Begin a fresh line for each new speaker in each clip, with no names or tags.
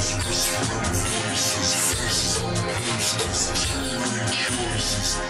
Voices, faces on posters, many choices.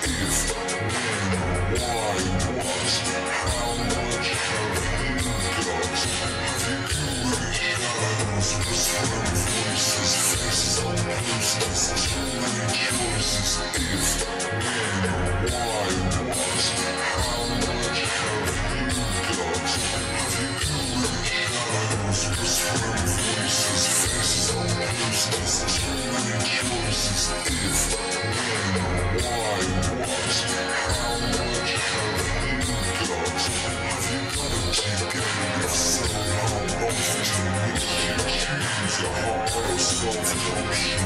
Your heart or soul, no